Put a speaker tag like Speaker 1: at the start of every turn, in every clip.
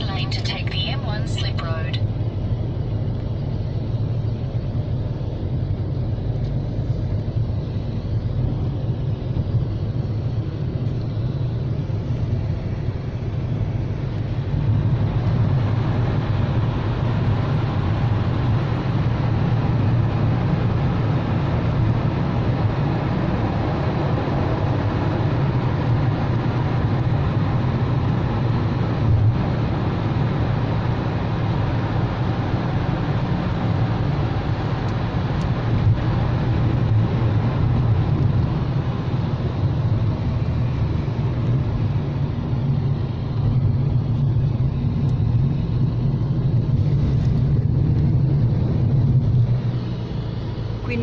Speaker 1: right lane to take the M1 slip road.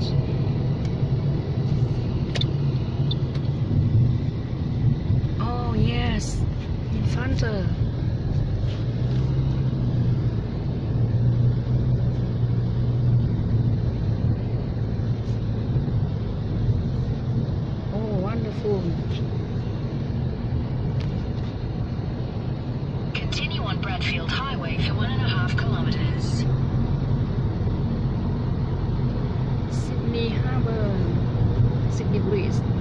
Speaker 1: Bridge.
Speaker 2: Oh yes, Infanta. Oh, wonderful.
Speaker 1: Continue on Bradfield Highway for one and a half kilometres.
Speaker 2: Sydney Harbour. Sydney Bridge.